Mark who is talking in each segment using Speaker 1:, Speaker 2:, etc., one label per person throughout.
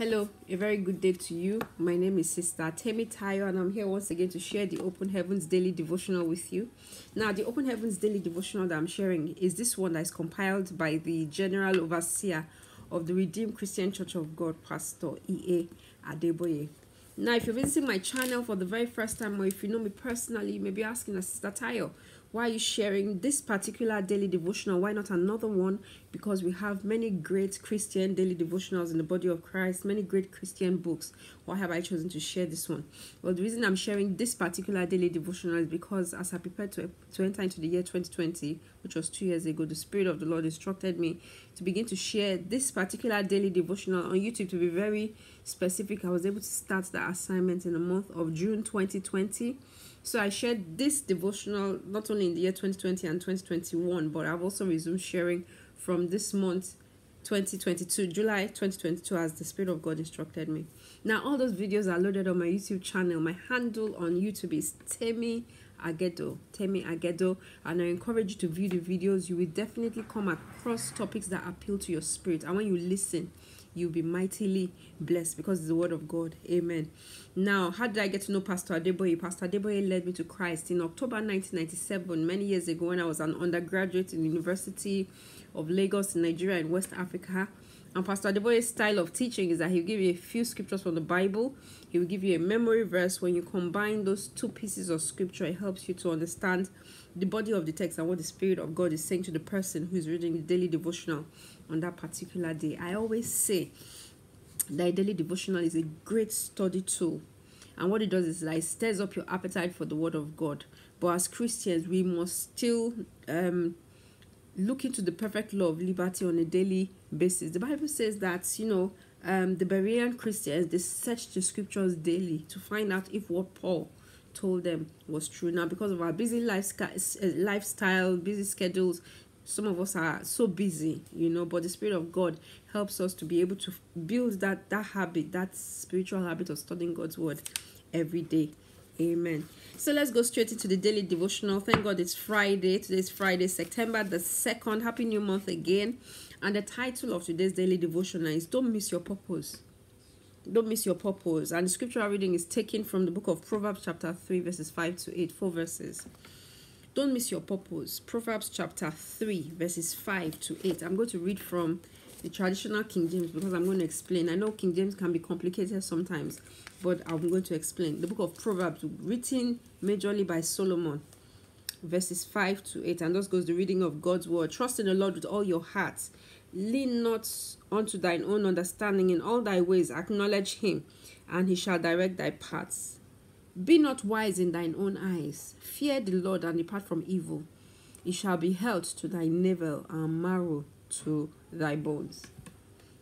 Speaker 1: Hello, a very good day to you. My name is Sister Temi Tayo, and I'm here once again to share the Open Heavens Daily Devotional with you. Now, the Open Heavens Daily Devotional that I'm sharing is this one that is compiled by the General Overseer of the Redeemed Christian Church of God, Pastor E.A. Adeboye. Now, if you're visiting my channel for the very first time, or if you know me personally, you may be asking, Sister Tayo, why are you sharing this particular daily devotional? Why not another one? Because we have many great christian daily devotionals in the body of christ many great christian books. Why have i chosen to share this one? Well the reason i'm sharing this particular daily devotional is because as i prepare to, to enter into the year 2020 which was two years ago the spirit of the lord instructed me to begin to share this particular daily devotional on youtube to be very specific i was able to start the assignment in the month of june 2020 so I shared this devotional not only in the year 2020 and 2021, but I've also resumed sharing from this month 2022, July 2022, as the Spirit of God instructed me. Now, all those videos are loaded on my YouTube channel. My handle on YouTube is Temi Aghedo. Temi Aghedo. And I encourage you to view the videos. You will definitely come across topics that appeal to your spirit. And when you listen, you'll be mightily blessed because it's the word of God. Amen. Now, how did I get to know Pastor Adeboye? Pastor Adeboye led me to Christ in October 1997, many years ago when I was an undergraduate in University of Lagos in Nigeria in West Africa. And Pastor Adeboye's style of teaching is that he'll give you a few scriptures from the Bible. He will give you a memory verse. When you combine those two pieces of scripture, it helps you to understand the body of the text and what the Spirit of God is saying to the person who is reading the daily devotional on that particular day. I always say that daily devotional is a great study tool. And what it does is like stirs up your appetite for the word of God. But as Christians, we must still um, look into the perfect law of liberty on a daily basis. The Bible says that, you know, um, the Berean Christians, they search the scriptures daily to find out if what Paul told them was true. Now, because of our busy lifestyle, busy schedules, some of us are so busy you know but the spirit of god helps us to be able to build that that habit that spiritual habit of studying god's word every day amen. So let's go straight into the daily devotional. Thank god it's friday. Today's friday september the second. Happy new month again. And the title of today's daily devotional is don't miss your purpose. Don't miss your purpose. And the scriptural reading is taken from the book of proverbs chapter 3 verses 5 to 8 four verses. Don't miss your purpose. Proverbs chapter 3, verses 5 to 8. I'm going to read from the traditional King James because I'm going to explain. I know King James can be complicated sometimes, but I'm going to explain. The book of Proverbs, written majorly by Solomon, verses 5 to 8. And thus goes the reading of God's word. Trust in the Lord with all your heart. Lean not unto thine own understanding. In all thy ways acknowledge him, and he shall direct thy paths. Be not wise in thine own eyes. Fear the Lord and depart from evil. It shall be health to thy navel and marrow to thy bones.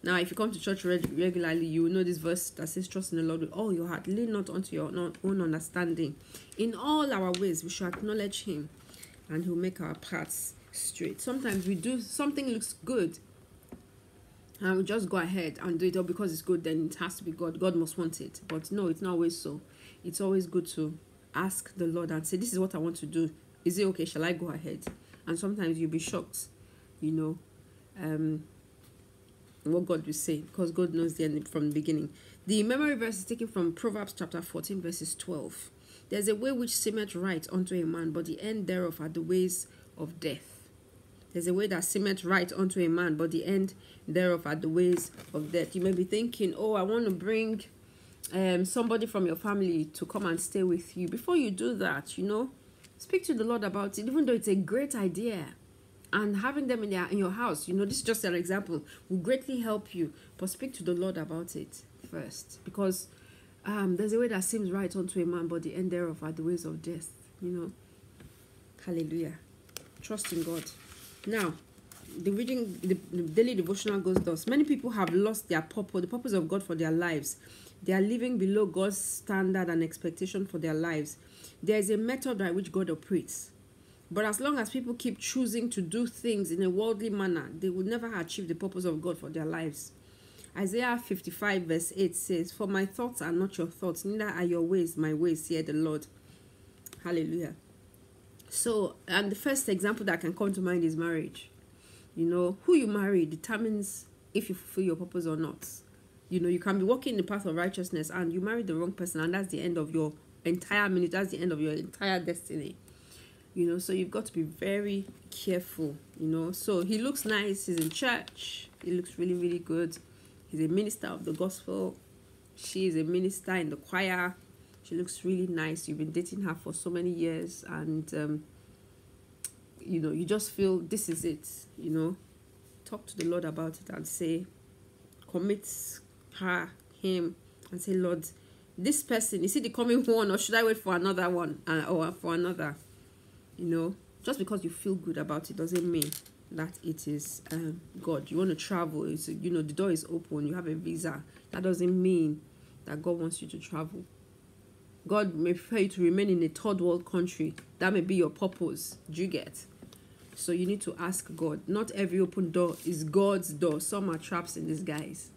Speaker 1: Now, if you come to church reg- regularly, you will know this verse that says, Trust in the Lord with all your heart. Lean not unto your own understanding. In all our ways, we shall acknowledge Him, and He will make our paths straight. Sometimes we do something looks good, and we just go ahead and do it all because it's good, then it has to be God. God must want it. But no, it's not always so it's always good to ask the Lord and say, This is what I want to do. Is it okay? Shall I go ahead? And sometimes you'll be shocked, you know, um, what God will say because God knows the end from the beginning. The memory verse is taken from Proverbs chapter 14, verses 12. There's a way which seemeth right unto a man, but the end thereof are the ways of death. There's a way that seemeth right unto a man, but the end thereof are the ways of death. You may be thinking, oh, I want to bring um, somebody from your family to come and stay with you, before you do that, you know, speak to the Lord about it, even though it's a great idea. And having them in, their, in your house, you know, this is just an example, will greatly help you. But speak to the Lord about it first. Because um, there's a way that seems right unto a man, but the end thereof are the ways of death. You know. Hallelujah. Trust in God. Now, the reading, the, the daily devotional goes thus. Many people have lost their purpose, the purpose of God for their lives they are living below God's standard and expectation for their lives. There is a method by which God operates. But as long as people keep choosing to do things in a worldly manner, they will never achieve the purpose of God for their lives. Isaiah 55, verse 8 says, For my thoughts are not your thoughts, neither are your ways my ways, said the Lord. Hallelujah. So, and the first example that can come to mind is marriage. You know, who you marry determines if you fulfill your purpose or not You know, you can be walking in the path of righteousness and you marry the wrong person, and that's the end of your entire minute, that's the end of your entire destiny. You know, so you've got to be very careful, you know. So he looks nice, he's in church, he looks really, really good. He's a minister of the gospel. She is a minister in the choir. She looks really nice. You've been dating her for so many years, and um, you know, you just feel this is it, you know. Talk to the Lord about it and say, commit her, him, and say, Lord, this person, is he the coming one, or should I wait for another one uh, or for another? You know, just because you feel good about it doesn't mean that it is um, God. You want to travel, it's, you know, the door is open, you have a visa. That doesn't mean that God wants you to travel. God may prefer you to remain in a third world country. That may be your purpose. Do you get? So you need to ask God. Not every open door is God's door. Some are traps in disguise.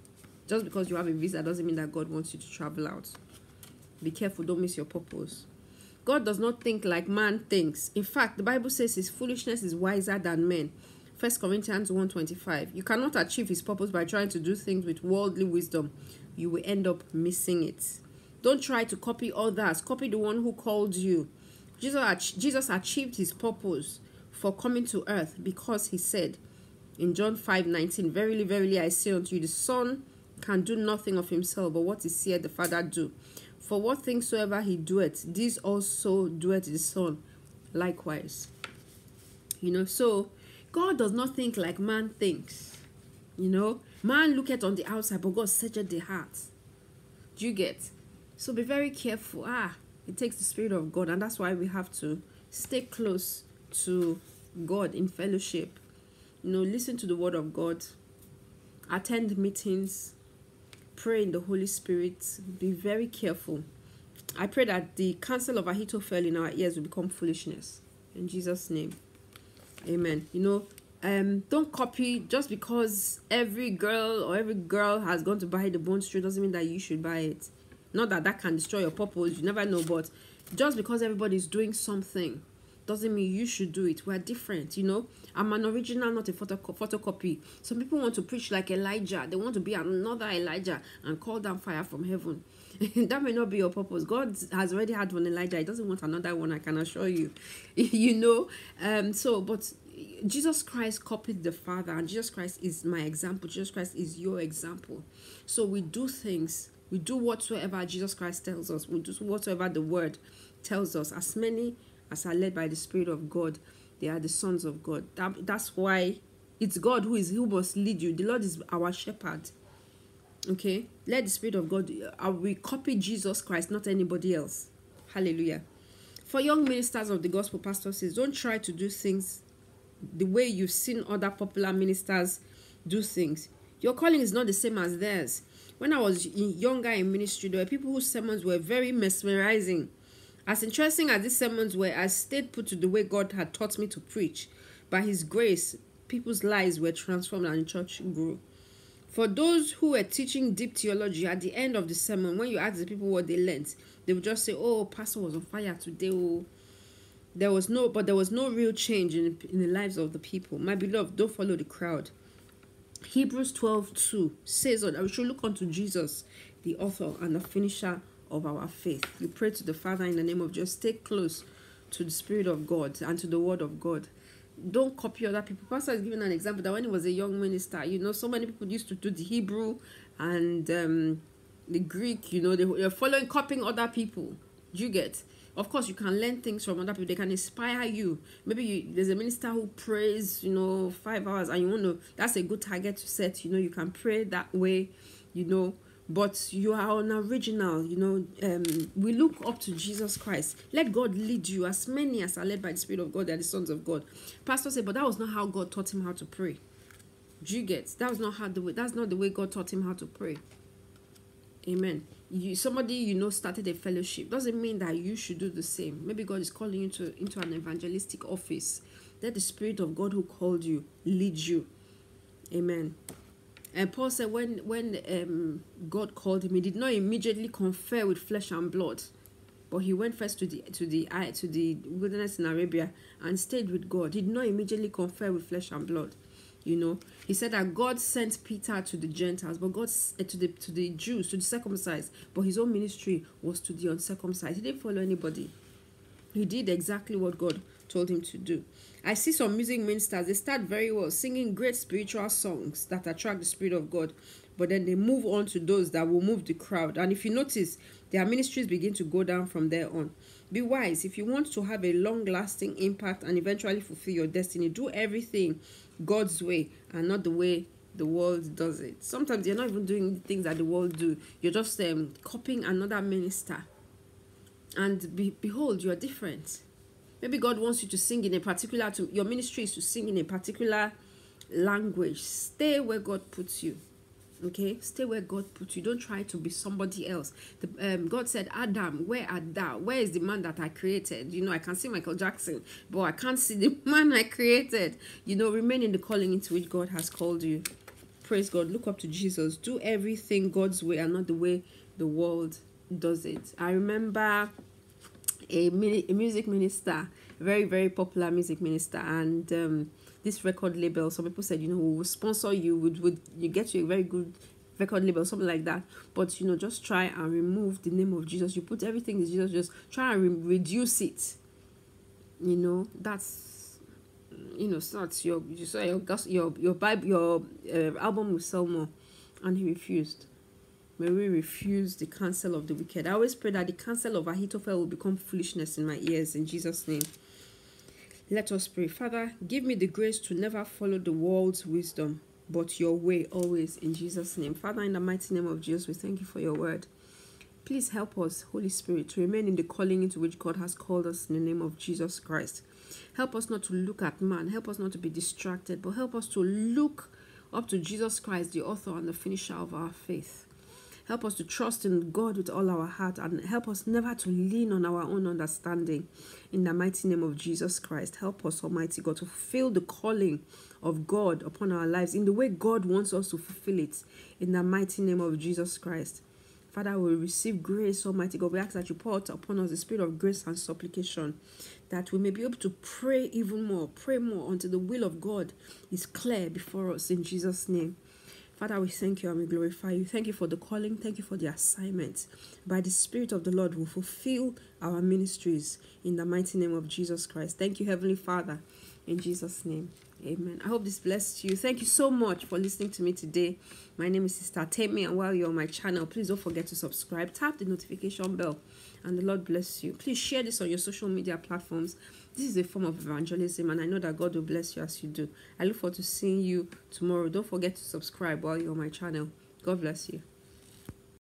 Speaker 1: Just because you have a visa doesn't mean that God wants you to travel out. Be careful, don't miss your purpose. God does not think like man thinks. In fact, the Bible says his foolishness is wiser than men. 1 Corinthians 1.25 You cannot achieve his purpose by trying to do things with worldly wisdom. You will end up missing it. Don't try to copy others. Copy the one who called you. Jesus, Jesus achieved his purpose for coming to earth because he said in John 5:19, Verily, verily, I say unto you, the Son can do nothing of himself, but what is said the Father do. For what things soever he doeth, this also doeth his Son likewise. You know, so God does not think like man thinks. You know, man looketh on the outside, but God searcheth the heart. Do you get? So be very careful. Ah, it takes the Spirit of God, and that's why we have to stay close to God in fellowship. You know, listen to the Word of God, attend meetings, pray in the Holy Spirit. Be very careful. I pray that the counsel of Ahithophel in our ears will become foolishness. In Jesus' name. Amen. You know, um, don't copy just because every girl or every girl has gone to buy the bone straight doesn't mean that you should buy it. Not that that can destroy your purpose. You never know, but just because everybody's doing something doesn't mean you should do it. We're different, you know. I'm an original, not a photoco- photocopy. Some people want to preach like Elijah. They want to be another Elijah and call down fire from heaven. that may not be your purpose. God has already had one Elijah. He doesn't want another one. I can assure you. you know. Um. So, but Jesus Christ copied the Father, and Jesus Christ is my example. Jesus Christ is your example. So we do things. We do whatsoever Jesus Christ tells us. We do whatsoever the Word tells us. As many as are led by the Spirit of God, they are the sons of God. That, that's why it's God who is who must lead you. The Lord is our shepherd. Okay, let the Spirit of God. Uh, we copy Jesus Christ, not anybody else. Hallelujah. For young ministers of the gospel, pastor says, don't try to do things the way you've seen other popular ministers do things. Your calling is not the same as theirs. When I was younger in ministry, there were people whose sermons were very mesmerizing. As interesting as these sermons were, I stayed put to the way God had taught me to preach. By His grace, people's lives were transformed and the church grew. For those who were teaching deep theology, at the end of the sermon, when you ask the people what they learned, they would just say, Oh, Pastor was on fire today. Oh, there was no, but there was no real change in, in the lives of the people. My beloved, don't follow the crowd. Hebrews 12 2 says we should look unto Jesus, the author and the finisher of our faith. You pray to the Father in the name of just stay close to the Spirit of God and to the Word of God. Don't copy other people. Pastor is giving an example that when he was a young minister, you know, so many people used to do the Hebrew and um, the Greek, you know, they were following, copying other people. Do you get? Of course, you can learn things from other people. They can inspire you. Maybe you, there's a minister who prays, you know, five hours, and you want to. That's a good target to set. You know, you can pray that way. You know, but you are an original you know um, we look up to jesus christ. Let god lead you as many as are led by the spirit of god they are the sons of god. Pastor said but that was not how god taught him how to pray. Do you get? That was not how the way that's not the way god taught him how to pray. Amen. You somebody you know started a fellowship. Doesn't mean that you should do the same. Maybe god is calling you to into an evangelistic office. Let the spirit of god who called you lead you. Amen and Paul said when when um, God called him, he did not immediately confer with flesh and blood, but he went first to the to the to the wilderness in Arabia and stayed with God. He did not immediately confer with flesh and blood. You know, he said that God sent Peter to the Gentiles, but God uh, to the to the Jews, to the circumcised, but his own ministry was to the uncircumcised. He didn't follow anybody. He did exactly what God told him to do. I see some music ministers, they start very well singing great spiritual songs that attract the Spirit of God, but then they move on to those that will move the crowd. And if you notice, their ministries begin to go down from there on. Be wise. If you want to have a long lasting impact and eventually fulfill your destiny, do everything God's way and not the way the world does it. Sometimes you're not even doing the things that the world do. You're just um, copying another minister. And be, behold, you're different. Maybe God wants you to sing in a particular to your ministry is to sing in a particular language. Stay where God puts you. Okay, stay where God put you. Don't try to be somebody else. The, um, God said, Adam, where art thou? Where is the man that I created? You know, I can see Michael Jackson, but I can't see the man I created. You know, remain in the calling into which God has called you. Praise God. Look up to Jesus. Do everything God's way and not the way the world does it. I remember a, mini, a music minister, very, very popular music minister, and um, this record label. Some people said, you know, we will sponsor you, would would you get you a very good record label, something like that. But you know, just try and remove the name of Jesus. You put everything in Jesus, just try and re- reduce it. You know, that's you know, starts your you saw your your your Bible your uh, album will sell more, and he refused. May we refuse the counsel of the wicked. I always pray that the counsel of Ahithophel will become foolishness in my ears in Jesus' name. Let us pray. Father, give me the grace to never follow the world's wisdom, but your way always in Jesus' name. Father, in the mighty name of Jesus, we thank you for your word. Please help us, Holy Spirit, to remain in the calling into which God has called us in the name of Jesus Christ. Help us not to look at man, help us not to be distracted, but help us to look up to Jesus Christ, the author and the finisher of our faith. Help us to trust in God with all our heart and help us never to lean on our own understanding. In the mighty name of Jesus Christ, help us, Almighty God, to fulfill the calling of God upon our lives in the way God wants us to fulfill it. In the mighty name of Jesus Christ. Father, we receive grace, Almighty God. We ask that you pour out upon us the spirit of grace and supplication, that we may be able to pray even more, pray more until the will of God is clear before us in Jesus' name. Father, we thank you and we glorify you. Thank you for the calling. Thank you for the assignment. By the Spirit of the Lord, we'll fulfill our ministries in the mighty name of Jesus Christ. Thank you, Heavenly Father. In Jesus' name. Amen. I hope this blessed you. Thank you so much for listening to me today. My name is Sister Temi, and while you're on my channel, please don't forget to subscribe. Tap the notification bell, and the Lord bless you. Please share this on your social media platforms this is a form of evangelism, and I know that God will bless you as you do. I look forward to seeing you tomorrow. Don't forget to subscribe while you're on my channel. God bless you.